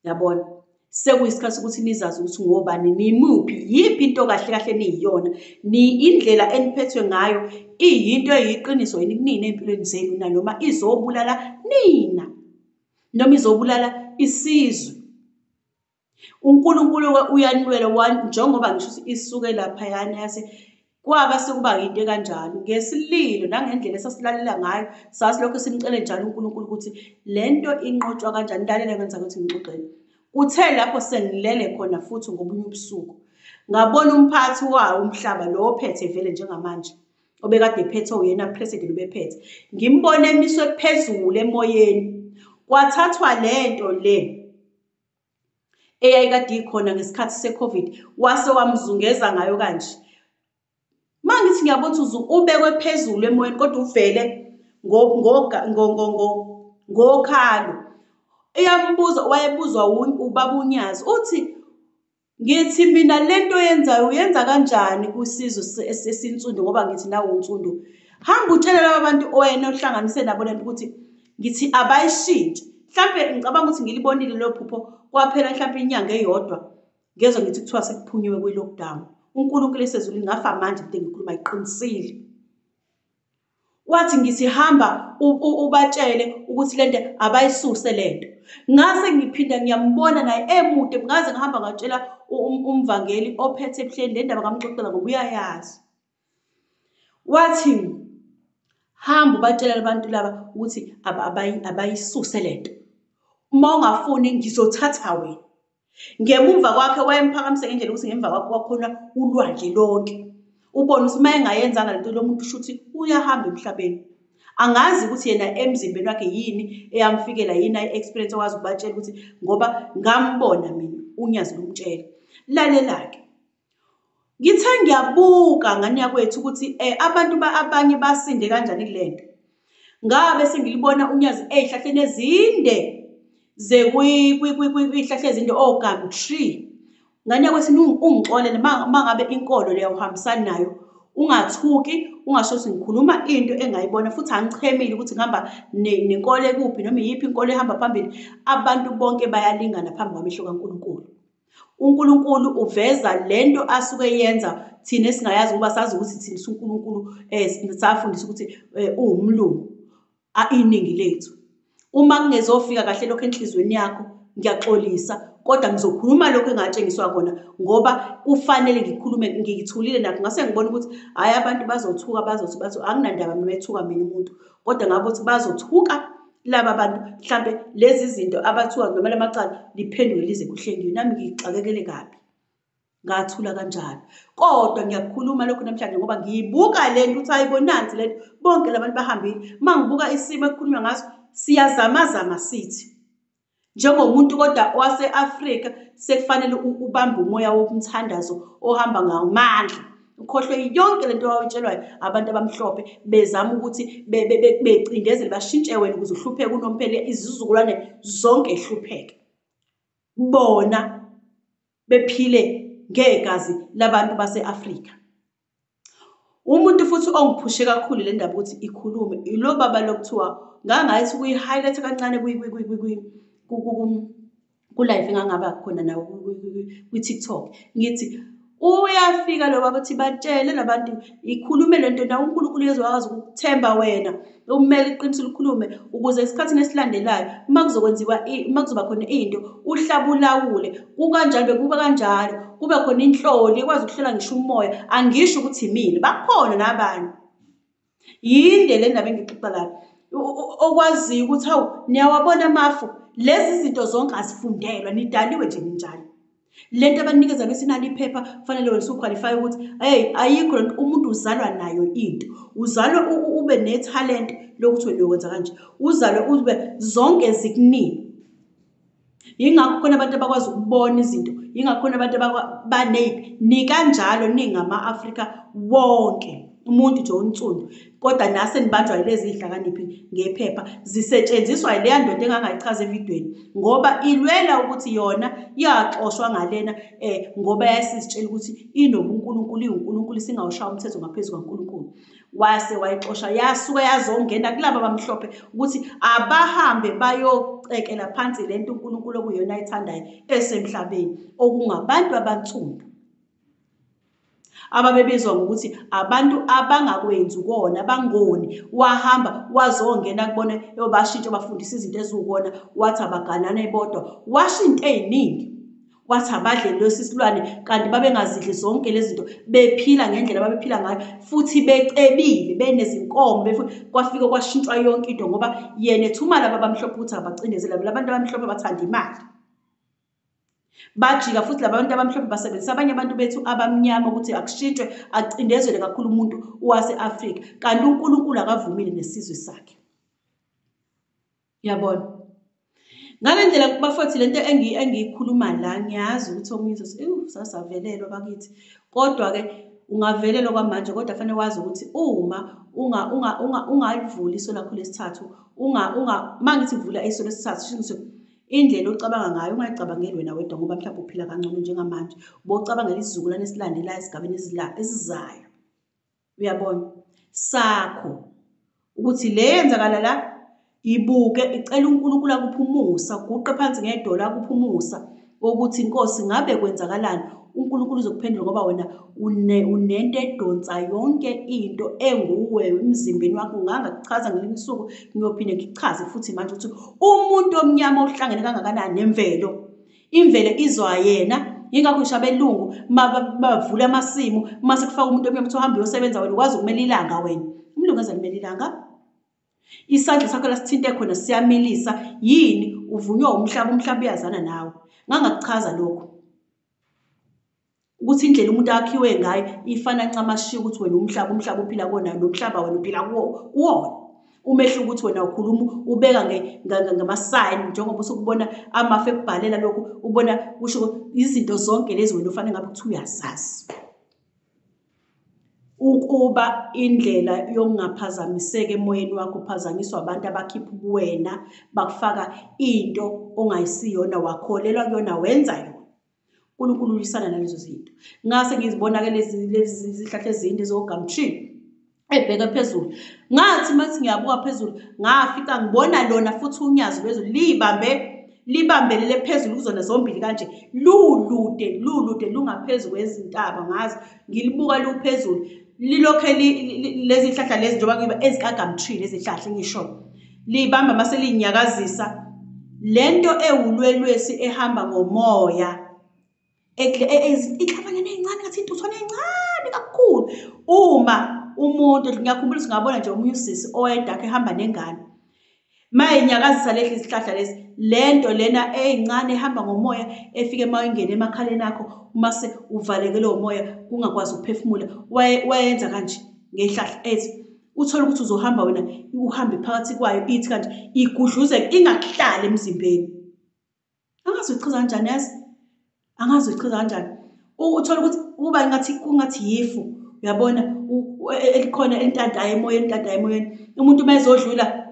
Yabona? Sekuyisikhathi sokuthi nizazi ukuthi ngobani, nimuphi, iyiphi into kahle kahle eniyiyona. Indlela eniphethwe ngayo iyinto eyiqiniso yini kunina ey'mpilweni zenu na noma izobulala nina noma izobulala isizwe. uNkulunkulu-ke uyanwela njengoba ngisho ukuthi isuke laphayana yase kwaba sekuba yinto ekanjalo. Ngesililo nangendlela esasilalela ngayo sasilokhu simcele njalo uNkulunkulu ukuthi le nto inqotshwa kanjani. Lalela ngenza ukuthi ngixoxele. Kuthe lapho sengilele khona futhi ngobunye ubusuku, ngabona umphathi wawo umhlaba lo ophethe vele njengamanje, obekade ephethe uyena president obephethe. Ngimbone emiswe phezulu emoyeni. Kwathathwa le nto le eyayikade ikhona ngesikhathi se-COVID, wase wamzungeza ngayo kanje. Uma ngithi ngiyabona ukuthi ubekwe phezulu emoyeni kodwa uvele ngokhalo. Iyambuza wayebuzwa ubaba uNyazi uthi, Ngithi mina lento oyenzayo uyenza kanjani kwisizwe esesinsundu ngoba ngithi nawe unsundu. Hamba utshele laba bantu wena ohlanganise nabo lento ukuthi ngithi abayishintshi. Mhlampe ngicabanga ukuthi ngilibonile lelo phupho kwaphela mhlampe inyanga eyodwa ngezwa ngithi kuthiwa sekuphunyiwe kwi-lockdown. uNkulunkulu esezulwini ngafa manje into engiyikhuluma ayiqinisile. Wathi ngithi hamba ubatshele ukuthi lento abayisuse lento. Ngase ngiphinda ngiyambona naye emude ngaze ngahamba ngatshela umvangeli ophethe ebuhleni le ndaba ngamxoxela ngoba uyayazi. Wathi hamba ubatshele abantu laba ukuthi abayisuse lento. Uma ungafuni ngizothatha wena. Ngemuva kwakhe wayemphakamise ngendlela ukuthi ngemva kwakhe kwakhona ulwandle lonke. Ubone ukuthi uma engayenzanga lento lo muntu kusho ukuthi uyahamba emhlabeni. Angazi ukuthi yena emzimbeni wakhe yini eyamfikela yini ayi-experience okwazi ukubatshela ukuthi ngoba ngambona mina unyazi lumtshela. Lalela-ke, ngithe ngiyabuka ngani yakwethu ukuthi abantu abanye basinde kanjani kule nto. Ngabe sengilibona unyazi ey'hlahleni ezinde iy'hlahla ezinde o-gumtree. Ngani yakwethu ungixolele uma ngabe inkolo leyo awuhambisani nayo, ungathuki ungasho ukuthi ngikhuluma into engayibona futhi angichemile ukuthi ngihamba nenkolo ekuphi noma iyiphi inkolo ehamba phambili. Abantu bonke bayalingana phambi kwamehlo kaNkulunkulu. uNkulunkulu uveza lento asuke eyenza thina esingayazi ngoba sazi ukuthi thina uNkulunkulu safundiswa ukuthi uwumlungu iningi lethu. Uma kungezofika kahle lokho enhliziyweni yakho ngiyaxolisa kodwa ngizokhuluma lokho engatshengiswa kona ngoba kufanele ngikhulume ngithulile nakho. Ngase ngibona ukuthi hhayi abantu bazothuka bazothi bathi anginandaba noma ethuka mina umuntu. Kodwa ngabe ukuthi bazothuka laba bantu mhlampe lezi zinto abathuka noma la macala liphenduke lize kuhlengiwe nami ngixakekele kabi. Ngathula kanjalo. Kodwa ngiyakukhuluma lokhu namhlanje ngoba ngiyibuka le nto ukuthi ayibonanzi le nto. Bonke la bantu bahambile. Uma ngibuka isimo ekukhulunywa ngaso siyazamazama sithi njengomuntu kodwa wase-Afrika sekufanele ubambe umoya womthandazo ohamba ngamandla ukhohlwe yonke lento owawutshelwayo abantu abamhlophe bezama ukuthi becindezele bashintshe wena ukuze uhlupheke unomphela izizukulwane zonke ehlupheke bona bephile ngegazi labantu base-Afrika. Umuntu futhi ongiphushe kakhulu le ndaba ukuthi ikhulume ilo baba lokuthiwa ngangathi kuyi-highlight kancane ku-live engangaba khona nawo kwi-TikTok ngithi uyafika lo baba uthi batshele labantu ikhulume le nto nawe uNkulunkulu ezokwazi ukukuthemba wena. Umele iqiniso likhulume ukuze esikhathini esilandelayo uma kuzokwenziwa uma kuzoba khona into uhlabe ulawule. Kukanjalo bekuba kanjalo kube khona inhloli ekwazi ukuhlola ngisho umoya angisho ukuthi imina bakhona nabanye yinde le ndaba engixoxa la okwaziyo ukuthi hawu niyawabona amafu lezi zinto zonke azifundelwa nidaliwe nje ninjalo. Le nto abanikeza besinalo iphepha kufanele wena usukhwalifaya ukuthi hey ayikho lento umuntu uzalwa nayo into. Uzalwa ube nethalente lokuthi wena uyokwenza kanje. Uzalwe ube zonke zikuningi yingakho khona abantu abakwazi ukubona izinto yingakho khona abantu baneyiphi nikanjalo ningama-afrika wonke. Umuntu nje onsundu. Kodwa nase nibanjwa yilezi iy'hlakaniphi ngephepha zisetshenziswa yileya ndoda engangayichaza evidweni. Ngoba ilwela ukuthi yona yaxoshwa ngalena um ngoba yayisizitshela ukuthi inobunkulunkulu iwunkulunkulu isingawushaya umthetho ngaphezu kwankulunkulu wase wayixosha yasuke yazongena kulaba abamhlophe ukuthi abahambe bayocekela phansi le nto unkulunkulu okuyiyona ayithandayo esemhlabeni okungabantu abansundu. Ababebizwa ngokuthi abantu abangakwenzi ukona abangoni. Wahamba wazongena kubona yobashintsha bafundisa izinto eziwukona wathi abaganane bodwa. Washo into ey'ningi. Wathi abadle lesi silwane kanti babengazidli zonke lezi zinto. Bephila ngendlela ababephila ngayo futhi becebile benezinkomo kwafike kwashintshwa yonke into ngoba yena ethuma laba abamhlophe ukuthi abacindezele la bantu abamhlophe bathanda imali. Bajika futhi labantu abamhlophe basebenzisa. Abanye abantu bethu abamnyama ukuthi akushintshwe acindezelwe kakhulu umuntu wase-Afrika. Kanti uNkulunkulu akavumile nesizwe sakhe. Yabona? Ngale ndlela bafowethu lento engiyikhuluma la ngiyazi ukuthi omunye uzothi ewu sasavelelwa bakithi. Kodwa-ke ungavelelwa kwamanje kodwa fanele wazi ukuthi uma ungalivuli iso lakho lesithathu uma ngithi vula iso lesithathu sho ukuthi indlela ocabanga ngayo ungayicabangeli wena wedwa ngoba mhlawumbe uphila kangcono njengamanje. Bowucabangela isizukulwane esilandelayo esigabeni esizayo. Uyabona? Sakho ukuthi le yenzakala la ibuke icela uNkulunkulu akuphe umusa uguqe phansi ngedolo akuphe umusa wokuthi inkosi ngabe kwenzakalani? uNkulunkulu uzokuphendula ngoba wena unento edonsa yonke into enguwe emzimbeni wakho. Ngangakuchaza ngelinye isuku ngiyophinde ngikuchaze futhi manje ukuthi umuntu omnyama ohlangene kangakanani nemvelo. Imvelo izwa yena yingakho ngisho abelungu bavula amasimu mase kufaka umuntu omnyama ukuthi uhambe uyosebenza wena ukwazi ukumela ilanga wena. Umlungu ezalimela ilanga? Isandla sakho la sithinte khona siyamilisa. Yini? Uvunywa umhlaba umhlaba uyazana nawe. Ngangakuchaza lokho ukuthi indlela umuntu akhiwe ngayo ifana ncamashika ukuthi wena umhlaba umhlaba uphila kuwona nomhlaba wena uphila kuwona. Umehluko ukuthi wena ukhuluma ubeka ngamasayini njengoba usukubona amafu ekubhalela lokhu ubona kusho izinto zonke lezi wena ufanele ngabe ukuthi uyazazi ukuba indlela yokungaphazamiseki emoyeni wakho uphazanyiswa abantu abakhipha ubuwena bakufaka into ongayisiyona wakholelwa kuyona wenza yona. uNkulunkulu ulisana nalezo zinto. Ngase ngizibona-ke lezi zihlahla ezinde zo-gumtree ebheka phezulu. Ngathi mathi ngiyabuka phezulu ngafika ngibona lona futhi unyazo lwezulu libambe libambelele phezulu kuzona zombili kanje. Lulude lulude lungaphezu kwezintaba ngazi ngilibuka luphezulu lilokhe lezi hlahla lezi njengoba kuyiba ezika-gumtree lezi hlahla ngisho. Libamba mase linyakazisa. Lento ewulwelwesi ehamba ngomoya. Ihlabanyana ey'ncane ngathi intuthwane ey'ncane kakhulu. Uma umuntu ngiyakhumbula ukuthi ngabona nje omunye usisi owayedakho ehamba nengane. Ma enyakazisa lezi zihlahla lezi lento lena ey'ncane ehamba ngomoya efike ma ingene emakhaleni akho mase uvalekele umoya ungakwazi ukuphefumula wayenza kanje ngey'hlahla ethi uthole ukuthi uzohamba wena uhambe phakathi kwayo ithi kanje igudluzeke ingakuhlali emzimbeni. Angazi uyichaza kanjani yazi? Angazi uyichaza kanjani. Uthola ukuthi kuba ngathi kungathi yifu. Uyabona? Elikhona entandayo emoyeni entandayo emoyeni umuntu uma ezodlula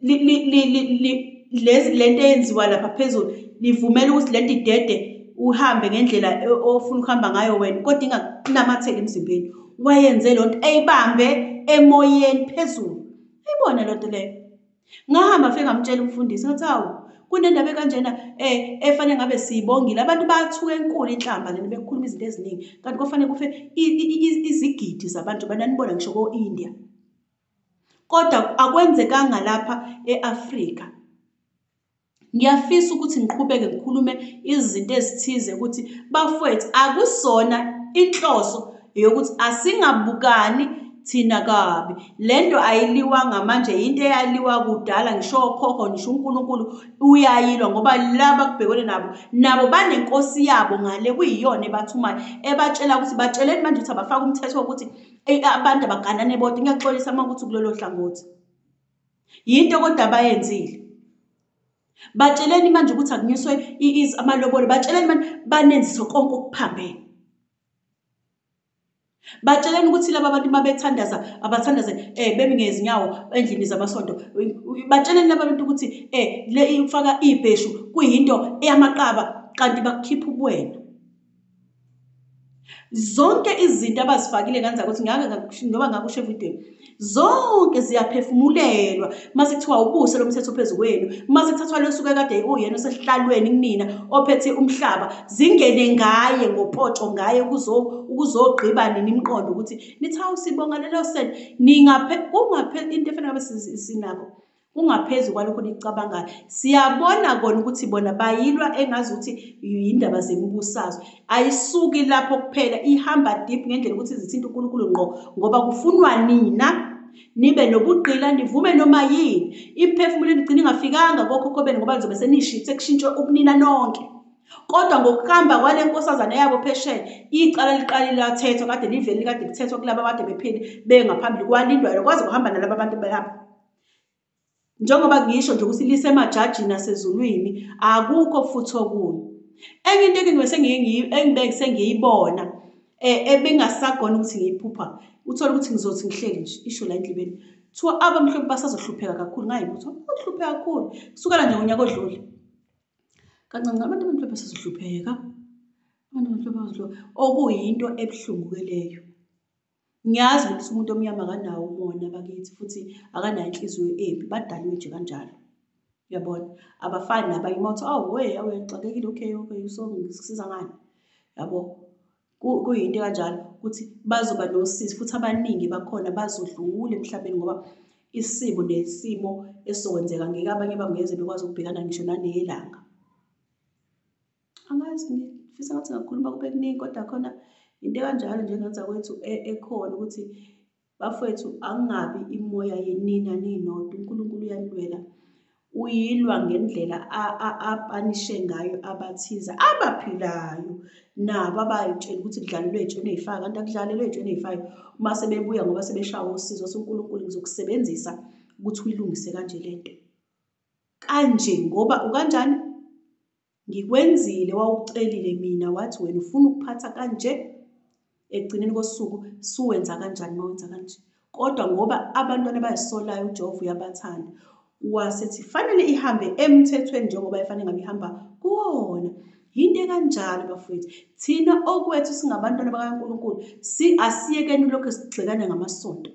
lezi lento eyenziwa lapha phezulu livumela ukuthi lento idede uhambe ngendlela ofuna ukuhamba ngayo wena. Kodwa ingakunamatheli emzimbeni. Wayenze loo nto eyibambe emoyeni phezulu. Ayibona loo nto leyo? Ngahamba fike ngamtshela umfundisi ngathi hawu kunendaba ekanjena um efanele ngabe siyibongile. Abantu bayathuka enkulu inhlamba lena bekukhuluma izinto eziningi. Kanti kufanele kufe izigidi zabantu bananibona ngisho ko-india? Kodwa akwenzekanga lapha e-afrika. Ngiyafisa ukuthi ngiqhubeke ngikhulume izinto ezithize ukuthi bafowethu akusona inhloso yokuthi asingabukani thina kabi. Lento ayiliwanga manje into eyaliwa kudala. Ngisho okhokho ngisho uNkulunkulu uyayilwa ngoba laba kubhekene nabo nabo banenkosi yabo ngale kuyiyona ebathumayo ebatshela ukuthi batsheleni manje ukuthi abafaka umthetho wokuthi abantu abaganane bodwa ngiyaxolisa uma ukuthi kulelo hlangothi. Yinto kodwa abayenzile. Batsheleni manje ukuthi akunyuswe amalobolo batsheleni manje banenzise konke okuphambene. Batsheleni ukuthi laba bantu uma bethandaza abathandaze um bemi ngezinyawo endlini zamasonto. Batsheleni laba bantu ukuthi um le ifaka ibheshu kuyinto eyamaqaba kanti bakukhipha ubuwena. Zonke izinto abazifakile kanzaka ukuthi ngoba ngakusho evidweni zonke ziyaphefumulelwa. Mase kuthiwa ubuso lomthetho phezu kwenu mase kuthathwa losuke kade uyena osehlalweni kunina ophethe umhlaba zingene ngaye ngopoto ngaye ukuzogqiba nini imqondo ukuthi nithi hawu sibonga lelo sene ningaphe kungaphe into efanele ngabe sinakho. Kungaphezu kwalokho nikucabangayo siyabona kona ukuthi bona bayilwa engazi ukuthi yindaba zembusazwe ayisuki lapho kuphela ihamba deep ngendlela ukuthi zithinta uNkulunkulu ngqo ngoba kufunwa nina. Nibe nobugqila nivume noma yini. Imphefumulo igcina ingafikanga kokhokho benu ngoba nizobe sekushintshe ubunina nonke. Kodwa ngokuhamba kwale nkosazana yabo phesheya icala liqale lathethwa kade livele kade kuthethwa kulaba kade bepheli bengaphambili kwalindwa kwaze kuhamba nalaba abantu behamba. Njengoba ngisho nje ukuthi lisemajajini asezulwini akukho futhi okunye. Enye into engibeke sengiyibona um ebengasagona ukuthi ngiyiphupha uthole ukuthi ngizothi ngihleli nje isho la endlibeni kuthiwa abamhlophe basazohlupheka kakhulu. Ngayibutho bahlupheka kakhulu. Kusukela nje ngonyaka odlule. Kancane abantu abamhlophe sizohlupheka abantu abamhlophe bazohlupheka okuyinto ebuhlungu-ke leyo. Ngiyazi ukuthi umuntu omnyama akanawo umona bakithi futhi akanayo inhliziyo embi. Badaliwe nje kanjalo. Uyabona? Abafani nabanye. Uma uthi awu we awu yaxakekile okay okay so ngikusiza ngani? Yabo kuyinto kanjalo ukuthi bazoba nosizi futhi abaningi bakhona bazodlula emhlabeni ngoba isimo nesimo esizokwenzeka ngeke abanye bangeze bekwazi ukubhekana ngisho nanelanga angazi ngifisa ngathi ngakhuluma kube kuningi kodwa khona into kanjalo nje engazakwethu ekhona ukuthi bafowethu angingabi imoya yenina ninodwa uNkulunkulu uyanilwela uyilwa ngendlela apanishe ngayo abathize abaphilayo. Nabo abay'tshela ukuthi kudlalelwe ey'tshweni ey'fayo kanti akudlalelwe ey'tshweni ey'fayo uma sebebuya ngoba sebeshawa usizo suNkulunkulu ngizokusebenzisa ukuthi uyilungise kanje lento kanje ngoba ukanjani? Ngikwenzile wawucelile mina wathi wena ufuna ukuphatha kanje? Ekugcineni kosuku suwenza kanjani uma wenza kanje? Kodwa ngoba abantwana bay'solayo ujehova uyabathanda. Wasethi fanele ihambe emthethweni njengoba ifanele ngabe ihamba kuwona. Yinto ekanjalo bafowethu. Thina okwethu singabantwana bakaNkulunkulu asiyekeni lokhu sigxekane ngamasonto.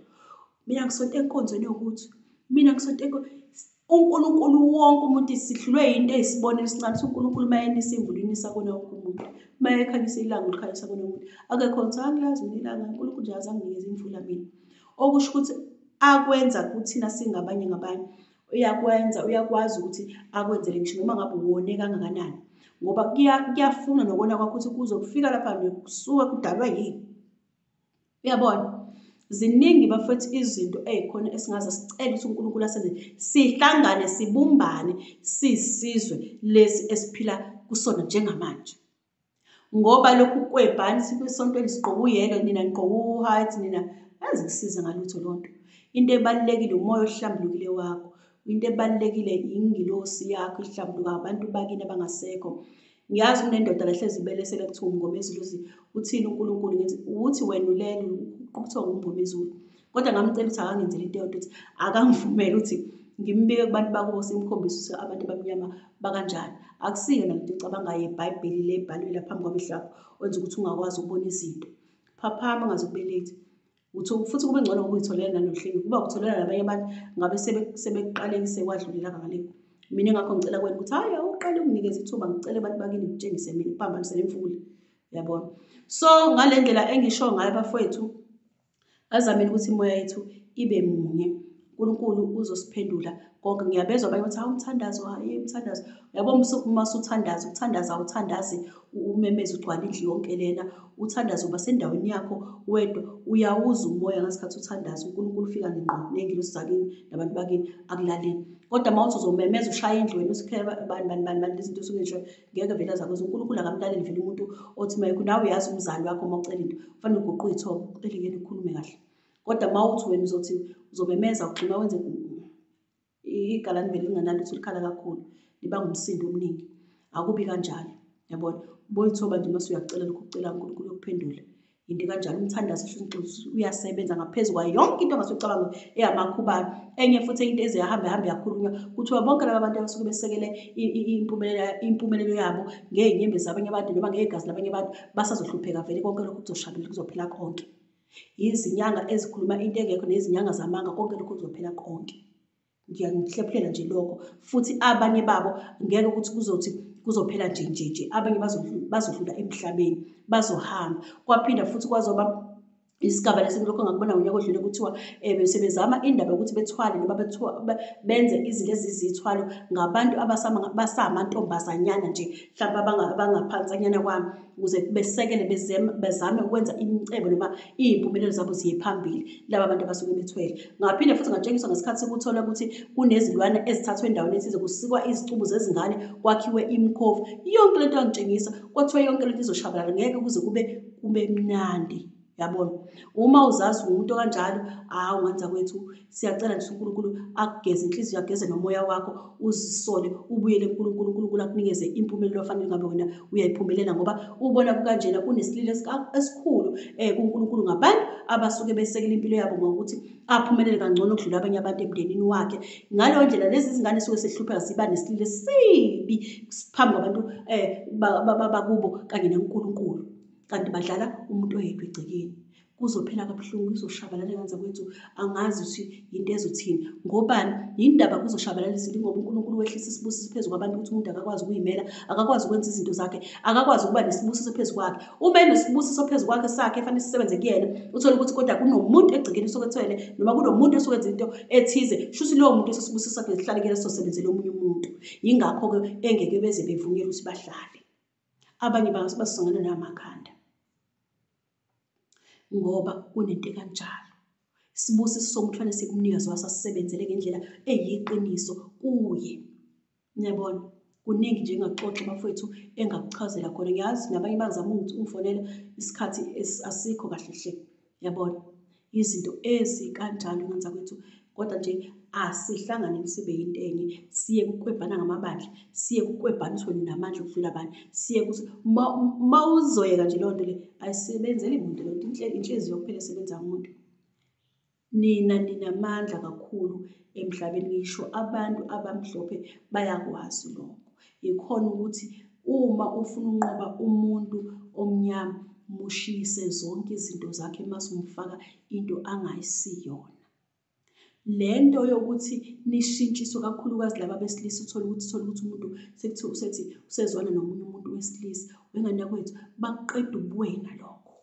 Mina ngisonto enkonzweni yokuthi mina ngisonto uNkulunkulu wonke umuntu sihlulwe yinto eyisibonelo esincane uNkulunkulu uma yenisa imvula inisa kona wonke umuntu uma ekhanyisa ilanga ulikhanyisa kona umuntu. Akekho ngithi angilazi mina ilanga uNkulunkulu nje azanginikeza imvula mina. Okusho ukuthi akwenza kuthina singabanye ngabanye. Uyakwenza uyakwazi ukuthi akwenzele ngisho noma ngabe uwone kangakanani. Ngoba kuyafuna nokona kwakho ukuthi kuzokufika lapha kusuke kudalwa yini. Uyabona? Ziningi bafethu izinto ey'khona esingaze sicele ukuthi uNkulunkulu asenze. Sihlangane sibumbane siyisizwe lesi esiphila kusona njengamanje. Ngoba lokhu kwebhani esontweni sigqoke uyelo nina nigqoke u-white nina azikusiza ngalutho lonto. Into ebalulekile umoya ohlambulukile wakho. Into ebalulekile ingilosi yakho ihlambuluka abantu bakini abangasekho. Ngiyazi kunendoda lahlezi ibelesele kuthiwa umngomezulu uthini uNkulunkulu? Ngithi uthi wena ulele kuthiwa ngumngomezulu kodwa ngamcela ukuthi akangenzele into yodwa ukuthi akangivumele ukuthi ngimbike kubantu bakubo simkhombise ukuthi abantu abamnyama bakanjani. Akusiyo nalento ecabangayo ebhayibheli le ebhaliwe laphambi kwamehlo akho wenza ukuthi ungakwazi ukubona izinto. Phaphama ungaze ukubelethi futhi kube ngcono ukuyitholela nanohleli kuba ukutholela nabanye abantu ngabe sebekuqalekise kwadlulelanga ngale mina engakho ngicela kwena ukuthi hhayi awuqale unginikeze ithuba ngicele abantu bakini ngitshengise mina uphambanise nemfula yabona so ngale ndlela engisho ngayo bafowethu azameni ukuthi imoya yethu ibe munye. uNkulunkulu uzosiphendula. Konke ngiyabezwa abanye bathi hawu umthandazo hhayi umthandazo. Yabo uma usuthandaza ukuthandaza awuthandazi umemeze ugcwale indlu yonke lena. Uthandaze uba sendaweni yakho wedwa uyawuza umoya ngesikhathi uthandaza. uNkulunkulu ufika ngqo ney'ngilosi zakini nabantu bakini akulaleni kodwa uma uthi uzomemeza ushaye indlu wena usikhele bani bani bani bani lezinto osuke ngisho ngeke vele zakho uNkulunkulu akamlaleli vele umuntu othi mayekho nawe uyazi umzali wakho uma ucela into. Kufanele uguqe iy'thoko ucele ngene ukhulume kahle. Kodwa uma uthi wena uzothi uzomemeza ugxuma wenze igalani vele linganalutho likhala kakhulu liba ngumsindo omningi. Akubi kanjalo yabona? Boyithoba nje mase uyacela lokhu ukucela uNkulunkulu yokuphendula into kanjalo umthandazo uyasebenza ngaphezu kwayo. Yonke into ongase ucabange eyamakhubane enye futhi into eziyahamba hambe yakhulunywa. Kuthiwa bonke laba bantu abasuke besekele impumelelo yabo ngey'nyembezi zabanye abantu noma ngegazi labanye abantu basazohlupheka vele konke lokhu kuzoshabela kuzophela konke. Izinyanga ezikhuluma into engekho nezinyanga zamanga konke lokhu kuzophela konke. Ngiyangihlephulela nje lokho. Futhi abanye babo ngeke ukuthi kuzothi kuzophela nje nje nje. Abanye bazodlula emhlabeni bazohamba. Kwaphinda futhi kwazoba isigaba lesilokho engakubona ngonyaka odlule kuthiwa um sebezama indaba yokuthi bethwale noma benze izinto ezizithwalo ngabantu basamantombazanyana nje mhlawumbe abangaphansanyana kwami ukuze besekele bezame ukwenza imicebo noma iy'mpumelelo zabo ziye phambili laba bantu abasuke bethwele. Ngaphinde futhi ngatshengiswa ngesikhathi sekuthola ukuthi kunezilwane ezithathwe endaweni ethize kusikwa izicubu zezingane kwakhiwe imikhovu yonke lento yangitshengisa kwathiwa yonke lento izoshabalala ngeke kuze kube kube mnandi. Yabona? Uma uzazi umuntu okanjalo hawu nganza kwethu siyacela nje uNkulunkulu akugeze inhliziyo ageze nomoya wakho uzisole ubuyele kuNkulunkulu uNkulunkulu akunikeze impumelelo ofanele ngabe wena uyayiphumelela ngoba ubona kukanjena kunesililo esikhulu um kuNkulunkulu ngabantu abasuke besekela impilo yabo ngokuthi aphumelele kangcono ukudlula abanye abantu emndenini wakhe. Ngaleyo ndlela lezi zingane suke sehlupheka ziba nesililo esibi phambi kwabantu um bakubo kanye noNkulunkulu. Kanti badlala umuntu oyedwa egcekeni. Kuzophela kabuhlungu kuzoshabalala enganza kwethu. Angazi ukuthi yinto ezothini. Ngobani? Yini ndaba kuzoshabalala izinto ingoba uNkulunkulu wehlisa isibusiso phezu kwabantu ukuthi umuntu akakwazi ukuy'mela akakwazi ukwenza izinto zakhe akakwazi ukuba nesibusiso phezu kwakhe. Uma enesibusiso phezu kwakhe sakhe efanele sisebenze kuyena uthole ukuthi kodwa kunomuntu egcekeni osuke ethwele noma kunomuntu osuke enza into ethize shuthi lowo muntu esesibusiso sakhe sihlale kuyena sizosebenzela omunye umuntu. Yingakho-ke engeke beze bevunyelwe ukuthi bahlale. Abanye basongana namakhanda. Ngoba kunento ekanjalo. Sibusiso somuntu fanele sikumnikazi waso asisebenzele ngendlela eyiqiniso kuye. Niyabona kuningi nje engakuxoxa bafowethu engakuchazela khona. Ngiyazi nabanye bazama ukuthi ungifonela isikhathi asikho kahle hle. Yabona izinto ezikanjalo ngenza kwethu. Kodwa nje asihlanganeni sibe yinto enye. Siye kukwebhana ngamabandla siye kukwebhana ukuthi wena unamandla okudlula abanye. Siye kuthi ma uzoyeka nje leyo nto le ayisebenzeli muntu leyo nto. Inhliziyo kuphela esebenza umuntu nina ninamandla kakhulu emhlabeni ngisho abantu abamhlophe bayakwazi lokho. Ikhona ukuthi uma ufuna unqoba umuntu omnyama mushise zonke izinto zakhe mase umfaka into angayisiyona le nto yokuthi nishintshiswe kakhulukazi laba besilisa uthole ukuthi uthole ukuthi umuntu sekuthiwa usethi usezwana nomunye umuntu wesilisa wengane kwethu bakuqeda ubuwena lokho.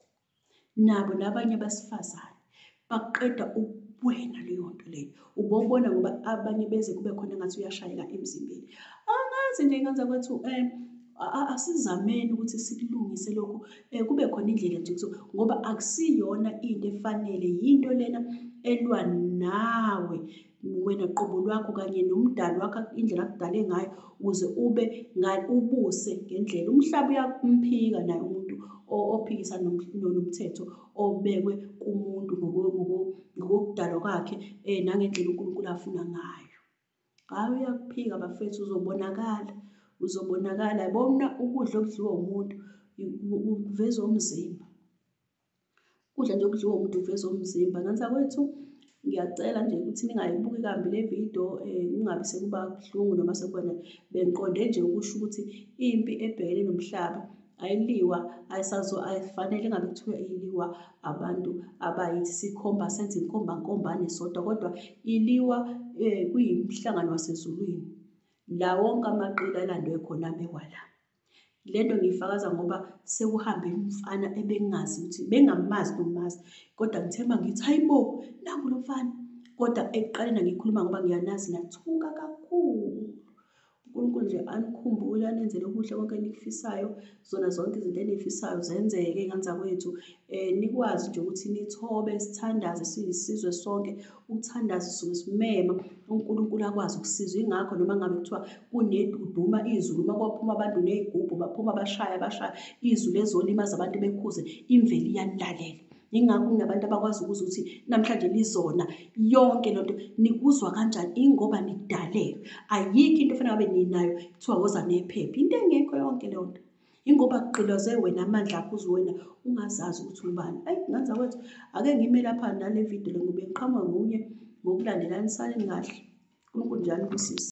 Nabo nabanye abesifazane bakuqeda ubuwena leyo nto leyo. Ubobona ngoba abanye beze kube khona engathi uyashayeka emzimbeni. Angazi nje ngenza kwethu um asizameni ukuthi sikulungise lokhu. Um kube khona indlela nje kuthiwa ngoba akusiyona into efanele yinto lena elwa nawe wena qobo lwakho kanye nomdali wakho indlela akudale ngayo ukuze ube ubuse ngendlela. Umhlaba uyamphika naye umuntu ophikisana nomthetho obekwe kumuntu ngokokudalwa kwakhe um nangendlela uNkulunkulu afuna ngayo. Hhayi uyakuphika bafethu uzobonakala. Uzobonakala yabona ukudla okudliwa umuntu kuveza umzimba. Ukudla nje okudliwa umuntu kuveza umzimba. Ngenza kwethu ngiyacela nje ukuthi ningayibuki kambi le vidiyo um kungabi sekuba buhlungu noma sekubona bengiqonde nje ukusho ukuthi impi ebhekene nomhlaba ayiliwa ayifanele engabe kuthiwa iliwa abantu abayithi sikhomba senze inkombankombane sodwa kodwa iliwa um kuyimhlangano wasezulwini. La wonke amaqili alandwe khona abekwa la le nto ngiyifakaza ngoba sekuhambe umfana ebengazi ukuthi bengamazi nomazi kodwa ngithemba ngithi hayi bo nangu lo mfana kodwa ekuqaleni angikhuluma ngoba ngiyanazi nathuka kakhulu. uNkulunkulu nje anikhumbule anenzele okuhle konke enikufisayo. Zona zonke izinto eniy'fisayo zenzeke ey'ngane zakwethu um nikwazi nje ukuthi nithobe sithandaze siyisizwe sonke. Ukuthandaza suke simema. uNkulunkulu akwazi ukusiza yingakho noma ngabe kuthiwa kuneduduma izulu uma kwaphuma abantu ney'gubhu baphuma bashaya bashaya izulu ezolimaza abantu bekhuze imvelo iyanilalela. Yingakho kunabantu abakwazi ukuzwa ukuthi namhlanje lizona. Yonke loo nto nikuzwa kanjani? Ingoba nikudalelwe. Ayikho into efanele ngabe ninayo kuthiwa woza nephepha. Into engekho yonke leyo nto. Ingoba kuqiloze wena amandla akho uze wena ungazazi ukuthi ubani eyi nganza kwethu. Ake ngime lapha nale vidiyo le ngoba ngiqhamuka ngokunye ngokulandelanisane kahle uNkulunkulu njalo ubusise